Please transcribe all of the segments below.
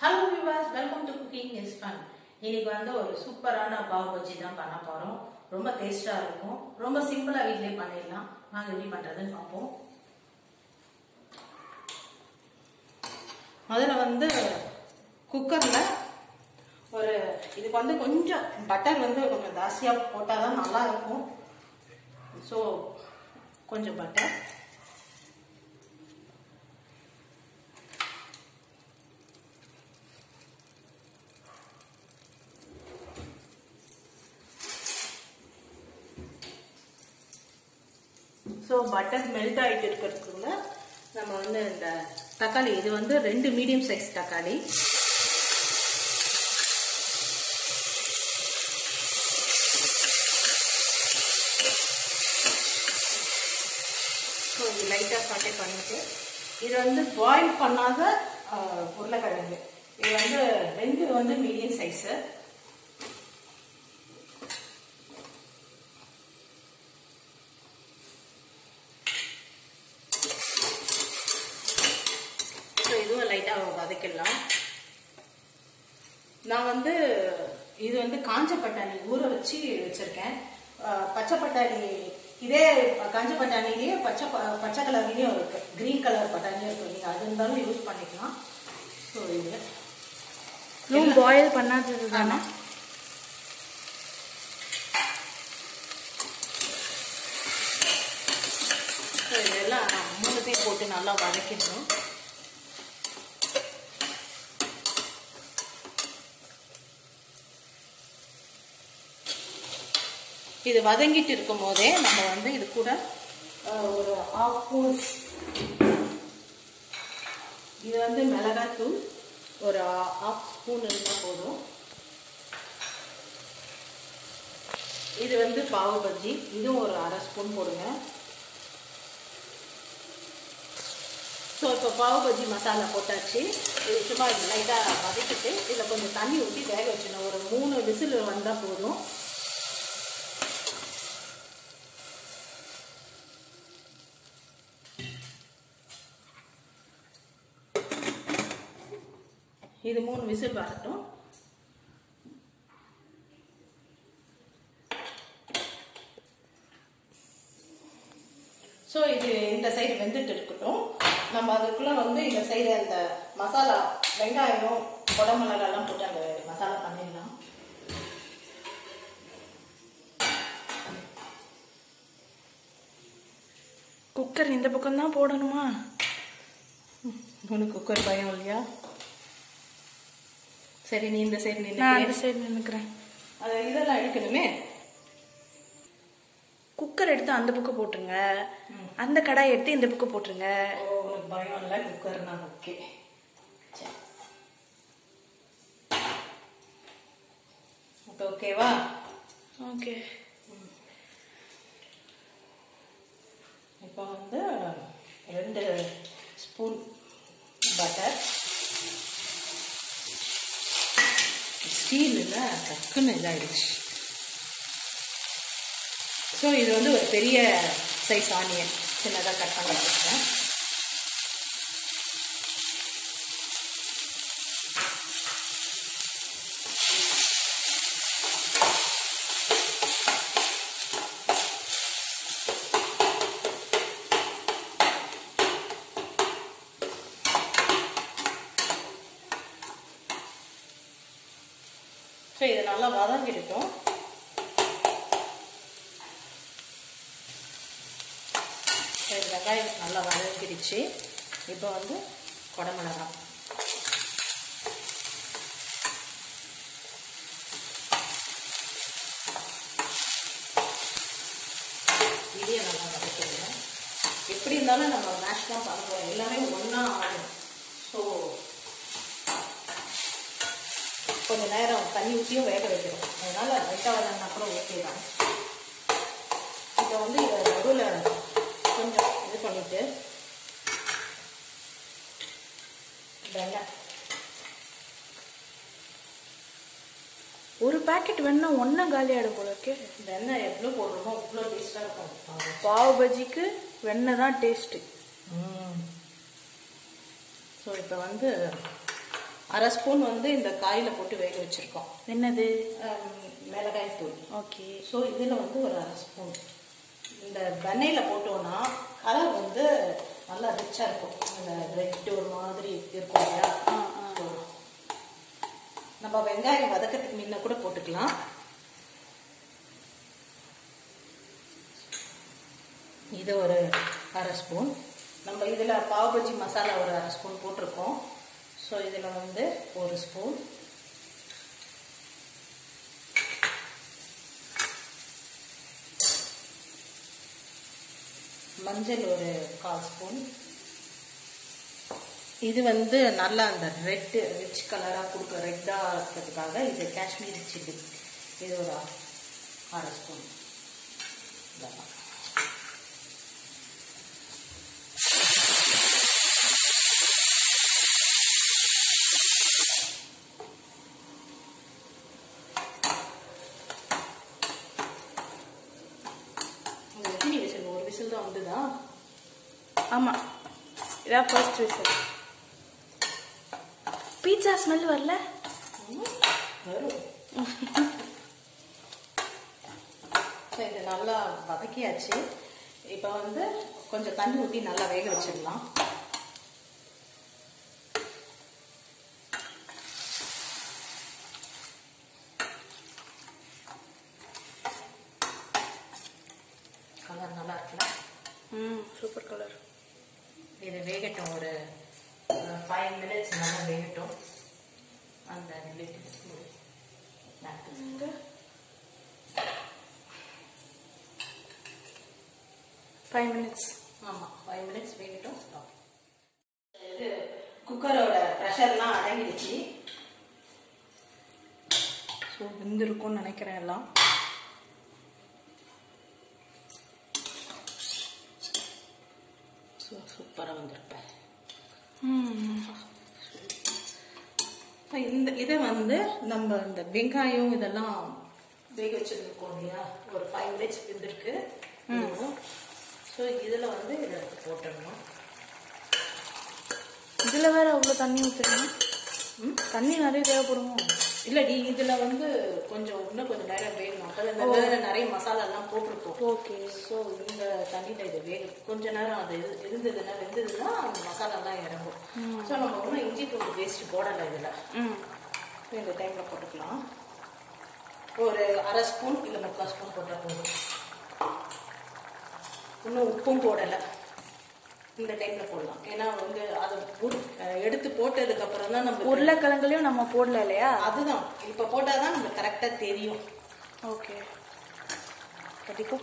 Hello viewers welcome to cooking is fun இன்னைக்கு வந்து ஒரு சூப்பரான பாவ் பஜ்ஜி தான் பண்ண போறோம். ரொம்ப டேஸ்டா இருக்கும். ரொம்ப சிம்பிளா வீட்லயே பண்ணிடலாம். வாங்க எப்படி பண்றதுன்னு பார்ப்போம். முதல்ல வந்து குக்கர்ல ஒரு இதுக்கு வந்து கொஞ்சம் பட்டர் வந்து கொஞ்சம் ஜாஸ்தியாக போட்டால் தான் நல்லா இருக்கும். ஸோ கொஞ்சம் பட்டர் ஸோ பட்டர் மெல்ட் ஆகிட்டு இருக்கிறதுக்குள்ள நம்ம வந்து இந்த தக்காளி இது வந்து ரெண்டு மீடியம் சைஸ் தக்காளி. ஸோ இது லைட்டாக சாட்டே பண்ணிட்டு இது வந்து பாயில் பண்ணாத உருளைக்கிழங்கு. இது வந்து ரெண்டு வந்து மீடியம் சைஸு ஸோ இதுவும் லைட்டாக வதக்கிடலாம் நான் வந்து இது வந்து காஞ்ச பட்டாணி ஊற வச்சு வச்சுருக்கேன். பச்சை பட்டாணி இதே காஞ்ச பட்டாணிலேயே பச்சை பச்சை கலர்லேயும் இருக்கு. க்ரீன் கலர் பட்டாணியும் இருக்கு நீங்கள் அது இருந்தாலும் யூஸ் பண்ணிக்கலாம். ஸோ இது. ரூம் பாயில் பண்ணாதது தானே? இதெல்லாம் மூணுத்தையும் போட்டு நல்லா வதக்கிடணும். இது வதங்கிட்டு இருக்கும் போதே நம்ம வந்து இது கூட ஒரு ஆஃப் ஸ்பூன் இது வந்து மிளகாத்தூள் ஒரு ஆஃப் ஸ்பூன் இருந்தால் போதும். இது வந்து பாவு பஜ்ஜி இதுவும் ஒரு அரை ஸ்பூன் போடுங்க. ஸோ இப்போ பாவு பஜ்ஜி மசாலா போட்டாச்சு. இது சும்மா லைட்டாக வதக்கிட்டு இதில் கொஞ்சம் தண்ணி ஊற்றி வேக வச்சிடணும். ஒரு மூணு விசில் வந்தால் போதும். இது மூணு விசில் வரட்டும். ஸோ இது இந்த சைடு வெந்துட்டு இருக்கட்டும். நம்ம அதுக்குள்ளே வந்து இந்த சைடு அந்த மசாலா வெங்காயம் குடமிளகாலாம் போட்டு அந்த மசாலா பண்ணிடலாம். குக்கர் இந்த பக்கம் தான் போடணுமா? உனக்கு குக்கர் பயம் இல்லையா? சரி நீ இந்த சைடு நான் நின்று அந்த சைடு நின்னுக்கிறேன். அது இதெல்லாம் எடுக்கணுமே? குக்கர் எடுத்து அந்த பக்கம் போட்டுருங்க. அந்த கடாய் எடுத்து இந்த பக்கம் போட்டுருங்க. உனக்கு பயம் இல்லை? குக்கர்னா ஓகே. ஓகேவா ஓகே. இப்போ வந்து ரெண்டு ஸ்பூன் பட்டர் ஸ்டீலில் டக்குன்னு இதாகிடுச்சு ஸோ இது வந்து ஒரு பெரிய சைஸ் ஆனியன் சின்னதாக கட் பண்ணி வச்சுருக்கேன் ஸோ இது நல்லா வதங்கிருக்கும் சரி வெங்காயம் நல்லா வதங்கிடுச்சு இப்போ வந்து குடமிளகாய். இதையும் நல்லா வதக்கிடுங்க எப்படி இருந்தாலும் நம்ம மேஷ் தான் பண்ணுறோம் எல்லாமே ஒன்றா ஆகும் ஸோ கொஞ்சம் நேரம் தண்ணி ஊற்றியும் வேக வைக்கிறோம் அதனால லைட்டாக வதங்கினா கூட ஓகே தான் இப்போ வந்து இதை நடுவில் கொஞ்சம் இது பண்ணிட்டு வெண்ணெய் ஒரு பாக்கெட் வேணா ஒன்னா காலி ஆயிடும் போல இருக்கு. வெண்ணெய் எவ்வளோ போடுறோமோ அவ்வளோ டேஸ்ட்டாக இருக்கும். பாவ் பஜ்ஜிக்கு வெண்ணெய் தான் டேஸ்ட்டு ஸோ இப்போ வந்து அரை ஸ்பூன் வந்து இந்த காயில போட்டு வேக வச்சிருக்கோம். என்னது? மிளகாய் தூள். ஓகே. ஸோ இதில் வந்து ஒரு அரை ஸ்பூன் இந்த வெண்ணெயில் போட்டோன்னா கலர் வந்து நல்லா ரிச்சாக இருக்கும். அந்த ரெட் ஒரு மாதிரி இருக்கும் இல்லையா? நம்ம வெங்காயம் வதக்கத்துக்கு முன்ன கூட போட்டுக்கலாம். இது ஒரு அரை ஸ்பூன். நம்ம இதில் பாவ் பஜ்ஜி மசாலா ஒரு அரை ஸ்பூன் போட்டிருக்கோம். ஸோ இதில் வந்து ஒரு ஸ்பூன். மஞ்சள் ஒரு கால் ஸ்பூன். இது வந்து நல்லா அந்த ரெட்டு ரிச் கலராக கொடுக்க ரெட்டாக இருக்கிறதுக்காக இது காஷ்மீரி சில்லி. இது ஒரு அரை ஸ்பூன். விசில்? ஒரு விசில் தான் வந்துதான் ஆமாம் இதான் ஃபர்ஸ்ட் விசில். பீட்சா ஸ்மெல் வரல? இது நல்லா வதக்கியாச்சு. இப்போ வந்து கொஞ்சம் தண்ணி ஊற்றி நல்லா வேக வச்சிடலாம். கலர் நல்லா இருக்குல்ல? ம் சூப்பர் கலர் இது வேகட்டும் ஒரு ஃபைவ் மினிட்ஸ் நல்லா வேகட்டும் அந்த ரிலேட்டிவ் ஃபைவ் மினிட்ஸ் ஆமாம் ஃபைவ் மினிட்ஸ் வேகட்டும். இது குக்கரோட ப்ரெஷர்லாம் அடங்கிடுச்சு. ஸோ வெந்திருக்கும்னு நினைக்கிறேன் எல்லாம். ஸோ சூப்பராக வந்திருப்பேன் ம் இப்ப இந்த இதை வந்து நம்ம இந்த வெங்காயம் இதெல்லாம் வேக வச்சிருக்கோம் இல்லையா? ஒரு ஃபைவ் மினிட்ஸ் வெந்திருக்கு. ஸோ இதில் வந்து இதை எடுத்து போட்டுடணும். இதில் வேற அவ்வளோ தண்ணி ஊற்றுறீங்க தண்ணி நிறைய தேவைப்படுமோ? இல்லடி இதில் வந்து கொஞ்சம் இன்னும் கொஞ்சம் நேரம் வேகணும் அப்போ இந்த வேற நிறைய மசாலாலாம் போட்டிருக்கோம். ஓகே. ஸோ இந்த தண்ணியில் இது வேக கொஞ்ச நேரம் அது இரு- இருந்ததுன்னா வெந்ததுன்னா அந்த மசாலாலாம் இறங்கும். ஸோ நம்ம ஒன்றும் இஞ்சி பூண்டு பேஸ்ட் போடலை இதில். இந்த டைமில் போட்டுக்கலாம். ஒரு அரை ஸ்பூன் இல்லை முக்கால் ஸ்பூன் போட்டால் போதும். இன்னும் உப்பும் போடலை. இந்த டைமில் போடலாம். ஏன்னா வந்து அதை எடுத்து போட்டதுக்கு அப்புறம் தான் நம்ம உருளைக்கிழங்குலையும் நம்ம போடல இல்லையா? அதுதான். இப்போ போட்டால் தான் நமக்கு கரெக்டாக தெரியும். ஓகே. கட்டிக்கோ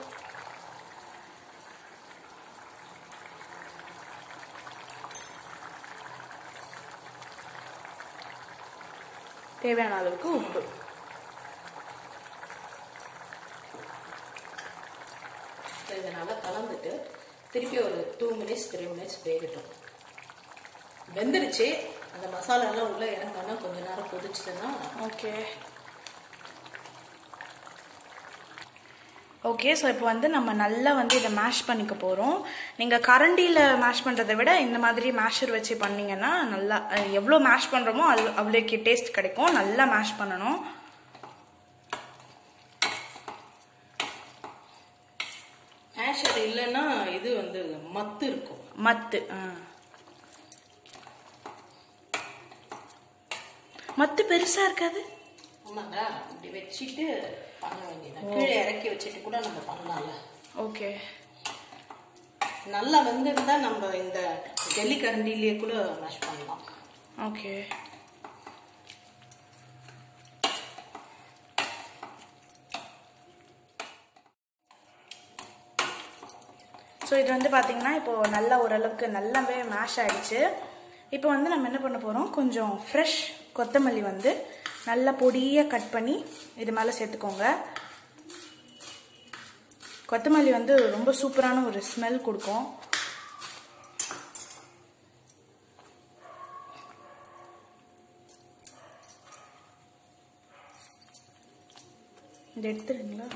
தேவையான அளவுக்கு உப்பு. இதை நல்லா கலந்துட்டு திருப்பி ஒரு டூ மினிட்ஸ் த்ரீ மினிட்ஸ் வேகட்டும் வெந்துருச்சு. அந்த மசாலாலாம் உள்ளே இறங்கினா கொஞ்ச நேரம் கொதிச்சுதுன்னா ஓகே ஓகே ஸோ இப்போ வந்து நம்ம நல்லா வந்து இதை மேஷ் பண்ணிக்க போகிறோம் நீங்கள் கரண்டியில் மேஷ் பண்ணுறதை விட இந்த மாதிரி மேஷர் வச்சு பண்ணீங்கன்னா நல்லா எவ்வளோ மேஷ் பண்ணுறோமோ அது அவ்வளோக்கு டேஸ்ட் கிடைக்கும். நல்லா மேஷ் பண்ணணும். ஆஷர் இல்லைன்னா இது வந்து மத்து இருக்கும். மத்து மத்து பெருசாக இருக்காது? ஆமாங்க இப்படி வச்சுட்டு பண்ண வேண்டியது கீழே இறக்கி வச்சுட்டு கூட நம்ம பண்ணலாம்ல. ஓகே. நல்லா வெந்திருந்தா நம்ம இந்த ஜல்லி கரண்டிலேயே கூட மேஷ் பண்ணலாம். ஓகே. ஸோ இது வந்து பார்த்தீங்கன்னா இப்போது நல்லா ஓரளவுக்கு நல்லாவே மேஷ் ஆகிடுச்சு இப்போ வந்து நம்ம என்ன பண்ண போகிறோம் கொஞ்சம் ஃப்ரெஷ் கொத்தமல்லி வந்து நல்லா பொடியாக கட் பண்ணி இது மேலே சேர்த்துக்கோங்க. கொத்தமல்லி வந்து ரொம்ப சூப்பரான ஒரு ஸ்மெல் கொடுக்கும். இது எடுத்துருங்களா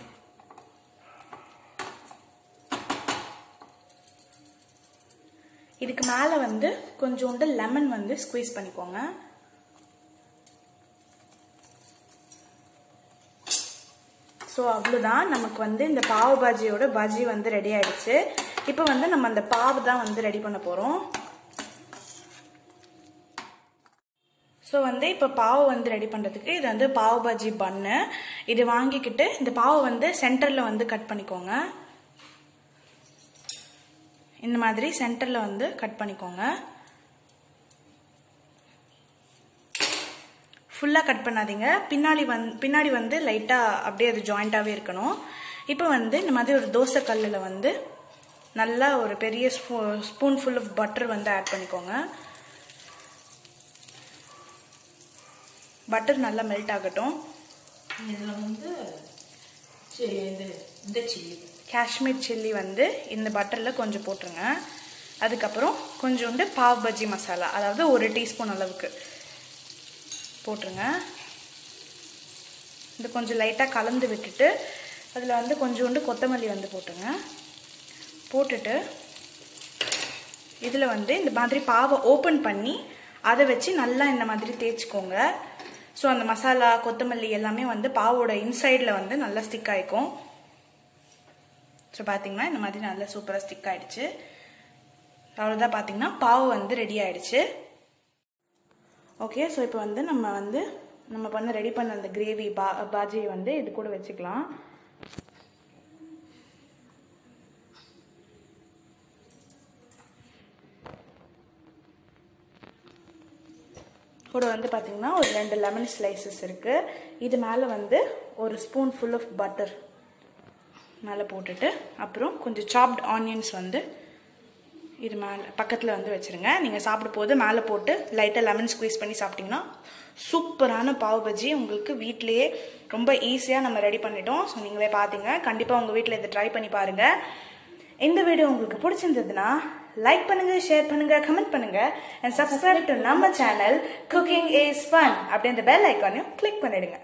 இதுக்கு மேலே வந்து கொஞ்சோண்டு லெமன் வந்து ஸ்குவீஸ் பண்ணிக்கோங்க. ஸோ அவ்வளோதான் நமக்கு வந்து இந்த பாவு பாஜியோட பஜ்ஜி வந்து ரெடி ஆயிடுச்சு. இப்போ வந்து நம்ம அந்த பாவு தான் வந்து ரெடி பண்ண போகிறோம் ஸோ வந்து இப்போ பாவு வந்து ரெடி பண்ணுறதுக்கு இது வந்து பாவு பாஜி பன்னு இது வாங்கிக்கிட்டு இந்த பாவை வந்து சென்டரில் வந்து கட் பண்ணிக்கோங்க. இந்த மாதிரி சென்டரில் வந்து கட் பண்ணிக்கோங்க. ஃபுல்லாக கட் பண்ணாதீங்க. பின்னாடி வந் பின்னாடி வந்து லைட்டாக அப்படியே அது ஜாயிண்ட்டாகவே இருக்கணும். இப்போ வந்து இந்த மாதிரி ஒரு தோசை கல்லில் வந்து நல்லா ஒரு பெரிய ஸ்பூ ஸ்பூன் ஃபுல் ஆஃப் பட்டர் வந்து ஆட் பண்ணிக்கோங்க. பட்டர் நல்லா மெல்ட் ஆகட்டும். இதில் வந்து இது இந்த சில்லி காஷ்மீர் சில்லி வந்து இந்த பட்டரில் கொஞ்சம் போட்டுருங்க. அதுக்கப்புறம் கொஞ்சோண்டு பாவ் பஜ்ஜி மசாலா அதாவது ஒரு டீஸ்பூன் அளவுக்கு போட்டுருங்க. இது கொஞ்சம் லைட்டாக கலந்து விட்டுட்டு அதில் வந்து கொஞ்சோண்டு கொத்தமல்லி வந்து போட்டுருங்க. போட்டுட்டு இதில் வந்து இந்த மாதிரி பாவை ஓப்பன் பண்ணி அதை வச்சு நல்லா இந்த மாதிரி தேய்ச்சிக்கோங்க. ஸோ அந்த மசாலா கொத்தமல்லி எல்லாமே வந்து பாவோட இன்சைடில் வந்து நல்லா ஸ்டிக் ஆகிக்கும் ஸோ பார்த்தீங்கன்னா இந்த மாதிரி நல்லா சூப்பராக ஸ்டிக் ஆகிடுச்சு அவ்வளோதான் பார்த்தீங்கன்னா பாவு வந்து ரெடி ஆகிடுச்சு ஓகே ஸோ இப்போ வந்து நம்ம வந்து நம்ம பண்ண ரெடி பண்ண அந்த கிரேவி பா பாஜியை வந்து இது கூட வச்சுக்கலாம். கூட வந்து பார்த்தீங்கன்னா ஒரு ரெண்டு லெமன் ஸ்லைசஸ் இருக்குது இது மேலே வந்து ஒரு ஸ்பூன் ஃபுல் ஆஃப் பட்டர் மேலே போட்டுட்டு அப்புறம் கொஞ்சம் சாப்ட் ஆனியன்ஸ் வந்து இது மேலே பக்கத்தில் வந்து வச்சுருங்க. நீங்கள் சாப்பிட போது மேலே போட்டு லைட்டாக லெமன் ஸ்குவீஸ் பண்ணி சாப்பிட்டிங்கன்னா சூப்பரான பாவ் பஜ்ஜி உங்களுக்கு வீட்லேயே ரொம்ப ஈஸியாக நம்ம ரெடி பண்ணிட்டோம். ஸோ நீங்களே பார்த்தீங்க கண்டிப்பாக உங்கள் வீட்டில் இதை ட்ரை பண்ணி பாருங்கள் இந்த வீடியோ உங்களுக்கு பிடிச்சிருந்ததுன்னா லைக் பண்ணுங்க ஷேர் பண்ணுங்க கமெண்ட் பண்ணுங்க அண்ட் சப்ஸ்கிரைப் டு நம்ம சேனல் குக்கிங் இஸ் ஃபன் அப்படி அந்த பெல் ஐக்கானையும் கிளிக் பண்ணிடுங்க.